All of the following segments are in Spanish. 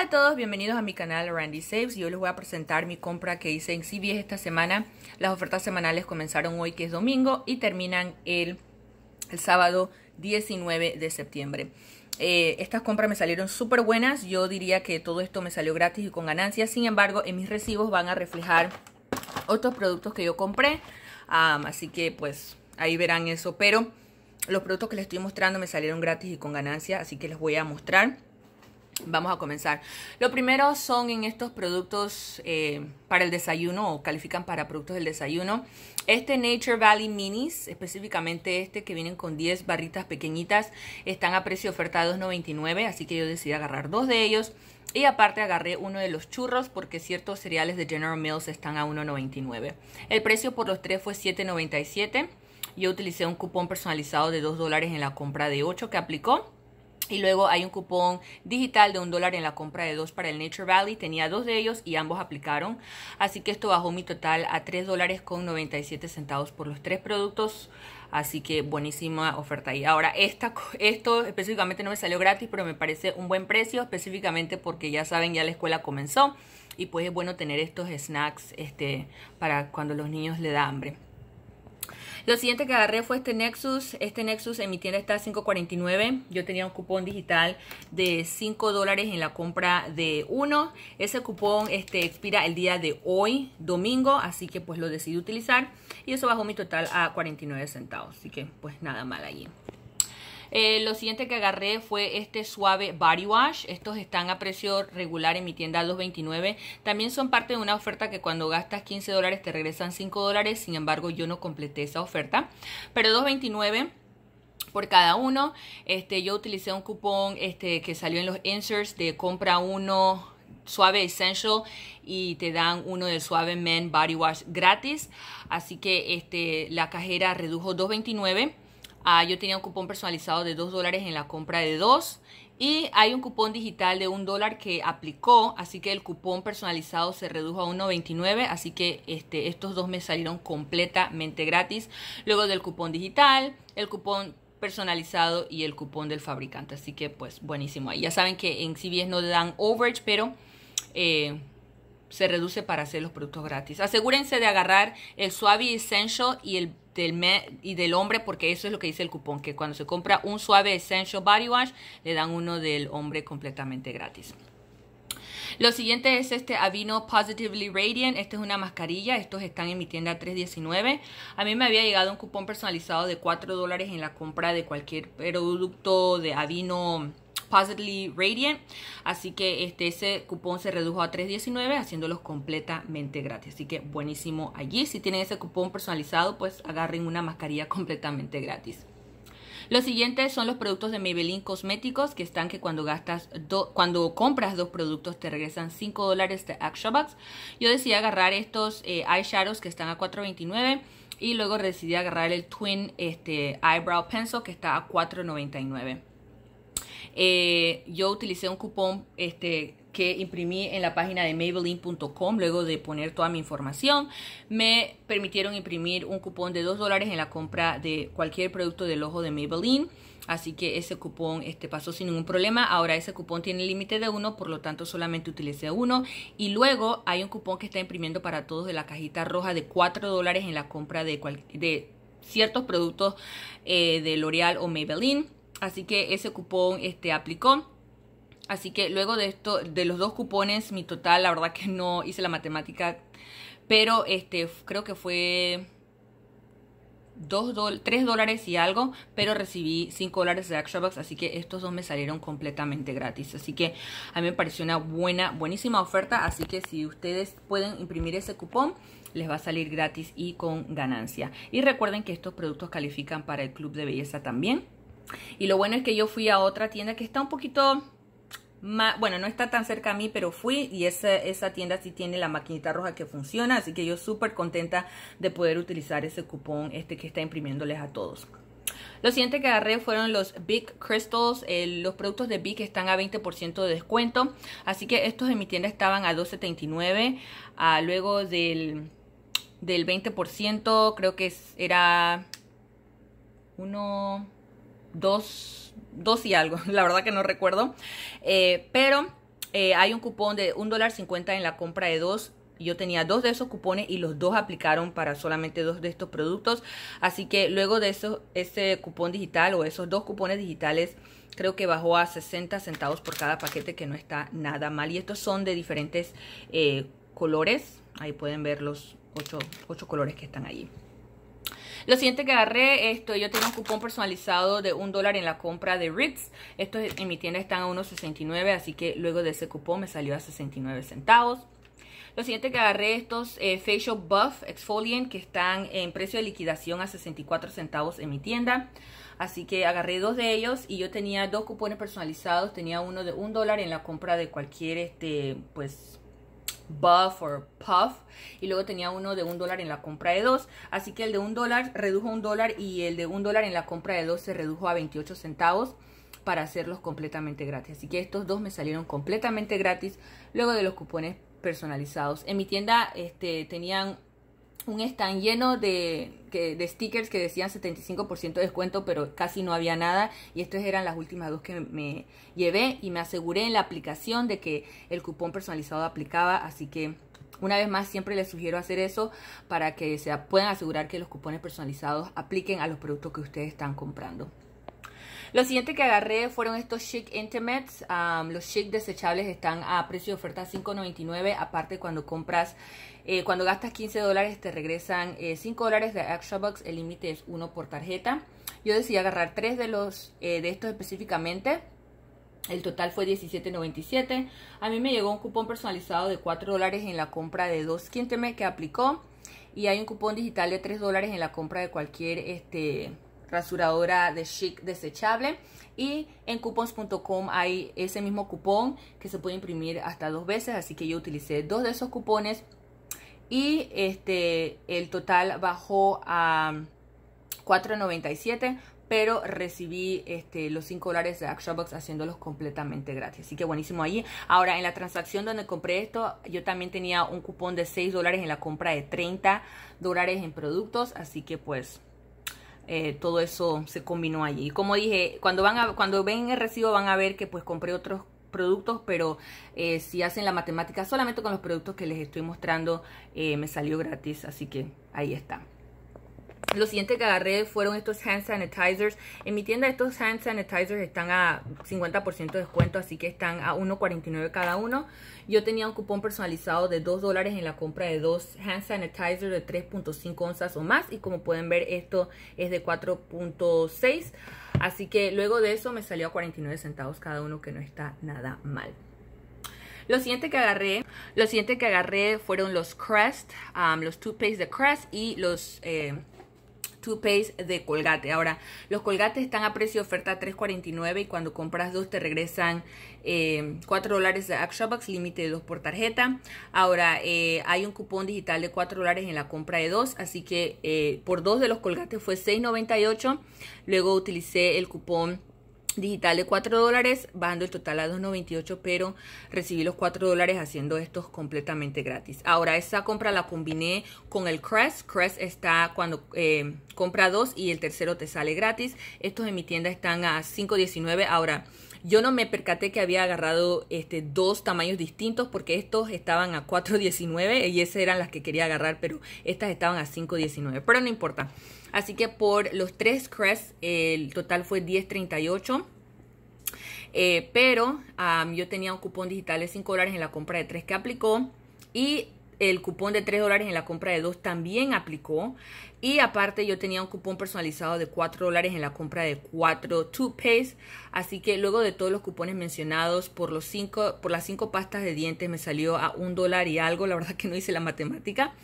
Hola a todos, bienvenidos a mi canal Randy Saves y hoy les voy a presentar mi compra que hice en CVS esta semana. Las ofertas semanales comenzaron hoy que es domingo y terminan el, el sábado 19 de septiembre. Eh, estas compras me salieron súper buenas, yo diría que todo esto me salió gratis y con ganancias, sin embargo en mis recibos van a reflejar otros productos que yo compré, así que pues ahí verán eso, pero los productos que les estoy mostrando me salieron gratis y con ganancias, así que les voy a mostrar. Vamos a comenzar. Lo primero son en estos productos eh, para el desayuno o califican para productos del desayuno. Este Nature Valley Minis, específicamente este que vienen con 10 barritas pequeñitas, están a precio oferta de 2.99, así que yo decidí agarrar dos de ellos. Y aparte agarré uno de los churros porque ciertos cereales de General Mills están a 1.99. El precio por los tres fue 7.97. Yo utilicé un cupón personalizado de 2 dólares en la compra de 8 que aplicó. Y luego hay un cupón digital de un dólar en la compra de dos para el Nature Valley. Tenía dos de ellos y ambos aplicaron. Así que esto bajó mi total a 3 dólares con 97 centavos por los tres productos. Así que buenísima oferta ahí. Ahora, esta, esto específicamente no me salió gratis, pero me parece un buen precio, específicamente porque ya saben, ya la escuela comenzó. Y pues es bueno tener estos snacks este, para cuando los niños le da hambre. Lo siguiente que agarré fue este Nexus. Este Nexus en mi tienda está a $5.49. Yo tenía un cupón digital de 5 dólares en la compra de uno. Ese cupón este, expira el día de hoy, domingo, así que pues lo decidí utilizar. Y eso bajó mi total a 49 centavos. Así que pues nada mal allí. Eh, lo siguiente que agarré fue este suave body wash. Estos están a precio regular en mi tienda 2.29. También son parte de una oferta que cuando gastas 15 dólares te regresan 5 dólares. Sin embargo, yo no completé esa oferta. Pero 2.29 por cada uno. Este, yo utilicé un cupón este, que salió en los inserts de compra uno suave essential y te dan uno del suave men body wash gratis así que este la cajera redujo 2.29 Ah, yo tenía un cupón personalizado de 2 dólares en la compra de 2 y hay un cupón digital de 1 dólar que aplicó, así que el cupón personalizado se redujo a 1.29, así que este, estos dos me salieron completamente gratis. Luego del cupón digital, el cupón personalizado y el cupón del fabricante, así que pues buenísimo. Ya saben que en CVS no dan overage, pero... Eh, se reduce para hacer los productos gratis. Asegúrense de agarrar el Suave Essential y el del, y del hombre, porque eso es lo que dice el cupón, que cuando se compra un suave Essential Body Wash, le dan uno del hombre completamente gratis. Lo siguiente es este Avino Positively Radiant. Esta es una mascarilla. Estos están en mi tienda 319. A mí me había llegado un cupón personalizado de 4 dólares en la compra de cualquier producto de Avino Positively Radiant. Así que este, ese cupón se redujo a $3.19 haciéndolos completamente gratis. Así que buenísimo allí. Si tienen ese cupón personalizado, pues agarren una mascarilla completamente gratis. Los siguientes son los productos de Maybelline cosméticos que están que cuando gastas cuando compras dos productos te regresan 5 dólares de Box. Yo decidí agarrar estos eh, eyeshadows que están a $4.29 y luego decidí agarrar el Twin este, Eyebrow Pencil que está a $4.99. Eh, yo utilicé un cupón este, que imprimí en la página de Maybelline.com luego de poner toda mi información. Me permitieron imprimir un cupón de 2 dólares en la compra de cualquier producto del ojo de Maybelline. Así que ese cupón este, pasó sin ningún problema. Ahora ese cupón tiene límite de uno, por lo tanto solamente utilicé uno. Y luego hay un cupón que está imprimiendo para todos de la cajita roja de 4 dólares en la compra de, de ciertos productos eh, de L'Oreal o Maybelline. Así que ese cupón este, aplicó. Así que luego de esto, de los dos cupones, mi total, la verdad que no hice la matemática, pero este, creo que fue dos 3 dólares y algo, pero recibí 5 dólares de Extrabox, así que estos dos me salieron completamente gratis. Así que a mí me pareció una buena, buenísima oferta, así que si ustedes pueden imprimir ese cupón, les va a salir gratis y con ganancia. Y recuerden que estos productos califican para el Club de Belleza también. Y lo bueno es que yo fui a otra tienda que está un poquito más, bueno, no está tan cerca a mí, pero fui y esa, esa tienda sí tiene la maquinita roja que funciona, así que yo súper contenta de poder utilizar ese cupón este que está imprimiéndoles a todos. Lo siguiente que agarré fueron los Big Crystals. los productos de Big están a 20% de descuento. Así que estos en mi tienda estaban a $2.79. Ah, luego del, del 20% creo que era uno dos, dos y algo, la verdad que no recuerdo. Eh, pero Eh, hay un cupón de un dólar cincuenta en la compra de dos yo tenía dos de esos cupones y los dos aplicaron para solamente dos de estos productos. Así que luego de eso, ese cupón digital o esos dos cupones digitales, creo que bajó a 60 centavos por cada paquete, que no está nada mal. Y estos son de diferentes eh, colores. Ahí pueden ver los ocho, ocho colores que están allí. Lo siguiente que agarré, esto, yo tengo un cupón personalizado de un dólar en la compra de Ritz. Estos en mi tienda están a 1.69, así que luego de ese cupón me salió a 69 centavos. Lo siguiente que agarré estos eh, Facial Buff Exfoliant que están en precio de liquidación a 64 centavos en mi tienda. Así que agarré dos de ellos y yo tenía dos cupones personalizados. Tenía uno de un dólar en la compra de cualquier, este, pues, buff o puff y luego tenía uno de un dólar en la compra de dos así que el de un dólar redujo un dólar y el de un dólar en la compra de dos se redujo a 28 centavos para hacerlos completamente gratis así que estos dos me salieron completamente gratis luego de los cupones personalizados. En mi tienda este, tenían un stand lleno de, de stickers que decían 75% de descuento, pero casi no había nada. Y estas eran las últimas dos que me llevé y me aseguré en la aplicación de que el cupón personalizado aplicaba. Así que una vez más siempre les sugiero hacer eso para que se puedan asegurar que los cupones personalizados apliquen a los productos que ustedes están comprando. Lo siguiente que agarré fueron estos Chic Intimates. los Chic desechables están a precio de oferta $5.99. Aparte, cuando compras, eh, cuando gastas 15 dólares, te regresan 5 eh, dólares de extra bucks. El límite es uno por tarjeta. Yo decidí agarrar tres de los eh, de estos específicamente. El total fue $17.97. A mí me llegó un cupón personalizado de 4 dólares en la compra de dos Intimates que aplicó. Y hay un cupón digital de 3 dólares en la compra de cualquier este rasuradora de chic desechable. Y en coupons.com hay ese mismo cupón que se puede imprimir hasta dos veces. Así que yo utilicé dos de esos cupones. Y este el total bajó a 4.97 pero recibí este, los 5 dólares de Box haciéndolos completamente gratis. Así que buenísimo allí. Ahora, en la transacción donde compré esto, yo también tenía un cupón de 6 dólares en la compra de 30 dólares en productos. Así que pues eh, todo eso se combinó allí. Y como dije, cuando, van a, cuando ven el recibo van a ver que pues compré otros productos, pero eh, si hacen la matemática solamente con los productos que les estoy mostrando, eh, me salió gratis, así que ahí está. Lo siguiente que agarré fueron estos hand sanitizers. En mi tienda estos hand sanitizers están a 50% de descuento, así que están a 1.49 cada uno. Yo tenía un cupón personalizado de 2 dólares en la compra de dos hand sanitizers de 3.5 onzas o más. Y como pueden ver, esto es de 4.6. Así que luego de eso me salió a 49 centavos cada uno, que no está nada mal. Lo siguiente que agarré, lo siguiente que agarré fueron los Crest, um, los toothpaste de Crest y los eh, toothpaste de Colgate. Ahora, los Colgates están a precio de oferta 3.49 y cuando compras dos te regresan eh, 4 dólares de Bucks, límite de 2 por tarjeta. Ahora, eh, hay un cupón digital de 4 dólares en la compra de dos, así que eh, por dos de los Colgates fue 6.98. Luego utilicé el cupón digital de 4 dólares, bajando el total a 2.98, pero recibí los 4 dólares haciendo estos completamente gratis. Ahora, esa compra la combiné con el Crest. Crest está cuando eh, compra dos y el tercero te sale gratis. Estos en mi tienda están a 5.19. Ahora, yo no me percaté que había agarrado este, dos tamaños distintos porque estos estaban a 4.19 y esas eran las que quería agarrar, pero estas estaban a 5.19. Pero no importa. Así que por los tres crests el total fue 10.38. Eh, pero yo tenía un cupón digital de 5 dólares en la compra de 3 que aplicó. Y el cupón de 3 dólares en la compra de 2 también aplicó. Y aparte yo tenía un cupón personalizado de 4 dólares en la compra de 4 toothpaste. Así que luego de todos los cupones mencionados por, los cinco, por las 5 pastas de dientes me salió a 1 dólar y algo. La verdad que no hice la matemática.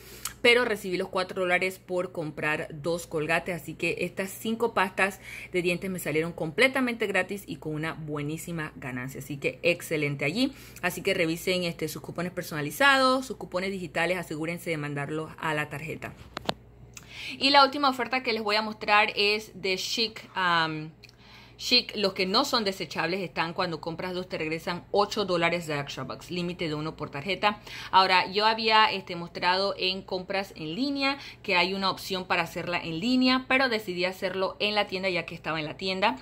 Pero recibí los 4 dólares por comprar dos colgates. Así que estas 5 pastas de dientes me salieron completamente gratis y con una buenísima ganancia. Así que excelente allí. Así que revisen este, sus cupones personalizados, sus cupones digitales. Asegúrense de mandarlos a la tarjeta. Y la última oferta que les voy a mostrar es de Chic. Chic, los que no son desechables están cuando compras dos te regresan 8 dólares de extra bucks, límite de uno por tarjeta. Ahora, yo había este, mostrado en compras en línea que hay una opción para hacerla en línea, pero decidí hacerlo en la tienda ya que estaba en la tienda.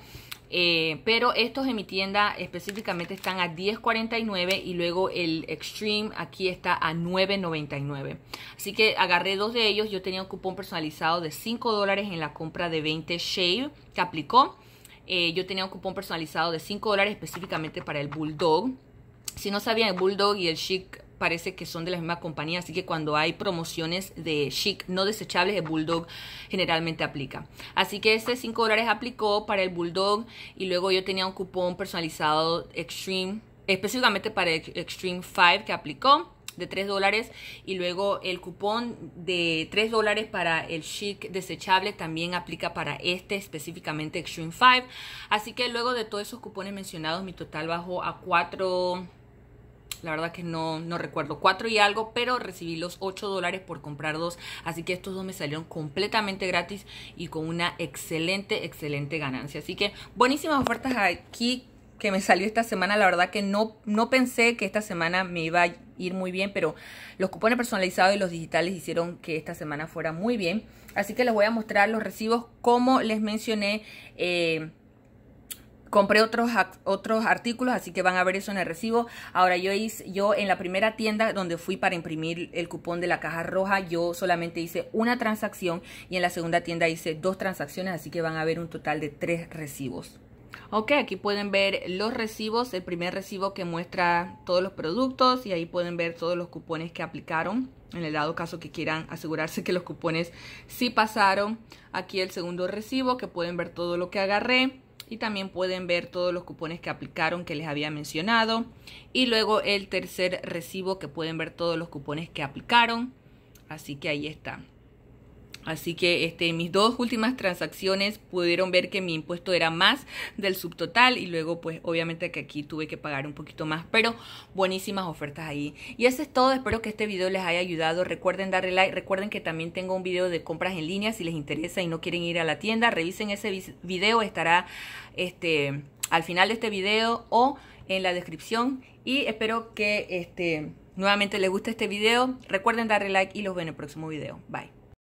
Eh, pero estos en mi tienda específicamente están a $10.49 y luego el Extreme aquí está a $9.99. Así que agarré dos de ellos. Yo tenía un cupón personalizado de 5 dólares en la compra de 20 Shave que aplicó. Eh, yo tenía un cupón personalizado de 5 dólares específicamente para el Bulldog. Si no sabían, el Bulldog y el Chic parece que son de la misma compañía, así que cuando hay promociones de chic no desechables, el Bulldog generalmente aplica. Así que este 5 dólares aplicó para el Bulldog y luego yo tenía un cupón personalizado Extreme, específicamente para el Extreme 5 que aplicó de 3 dólares y luego el cupón de 3 dólares para el chic desechable también aplica para este específicamente Extreme 5 así que luego de todos esos cupones mencionados mi total bajó a 4 la verdad que no, no recuerdo, cuatro y algo, pero recibí los 8 dólares por comprar dos, así que estos dos me salieron completamente gratis y con una excelente, excelente ganancia. Así que buenísimas ofertas aquí que me salió esta semana, la verdad que no, no pensé que esta semana me iba a ir muy bien, pero los cupones personalizados y los digitales hicieron que esta semana fuera muy bien. Así que les voy a mostrar los recibos como les mencioné. Eh, compré otros, otros artículos, así que van a ver eso en el recibo. Ahora yo hice, yo en la primera tienda donde fui para imprimir el cupón de la caja roja, yo solamente hice una transacción y en la segunda tienda hice dos transacciones, así que van a ver un total de tres recibos. Ok, aquí pueden ver los recibos, el primer recibo que muestra todos los productos y ahí pueden ver todos los cupones que aplicaron. En el dado caso que quieran asegurarse que los cupones sí pasaron. Aquí el segundo recibo que pueden ver todo lo que agarré y también pueden ver todos los cupones que aplicaron que les había mencionado. Y luego el tercer recibo que pueden ver todos los cupones que aplicaron. Así que ahí está Así que este, mis dos últimas transacciones pudieron ver que mi impuesto era más del subtotal y luego pues obviamente que aquí tuve que pagar un poquito más, pero buenísimas ofertas ahí. Y eso es todo, espero que este video les haya ayudado. Recuerden darle like, recuerden que también tengo un video de compras en línea si les interesa y no quieren ir a la tienda, revisen ese video, estará este, al final de este video o en la descripción y espero que este, nuevamente les guste este video. Recuerden darle like y los veo en el próximo video. Bye.